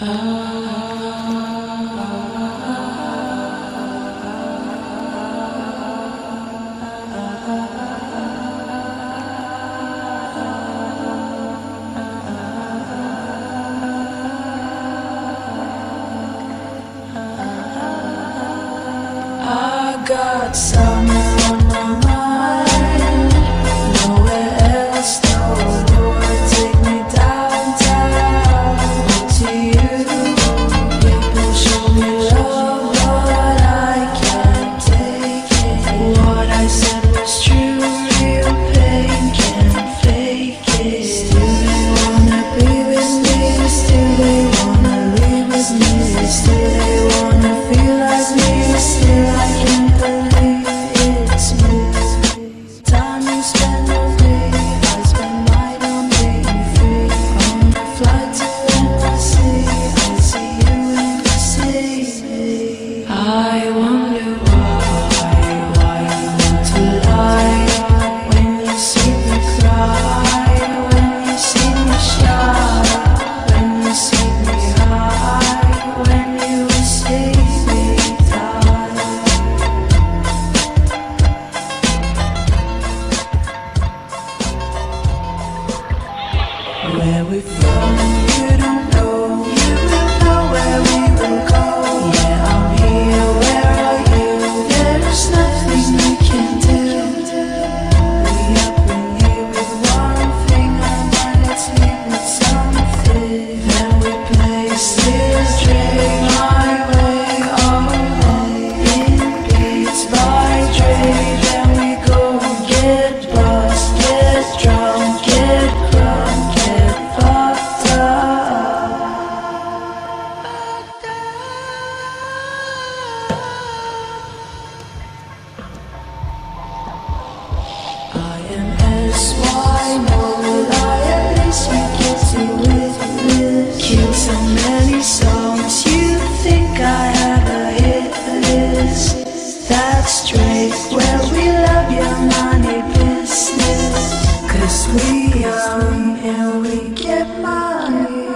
Got summer Where we straight. where we love your money business, cause we young and we get money.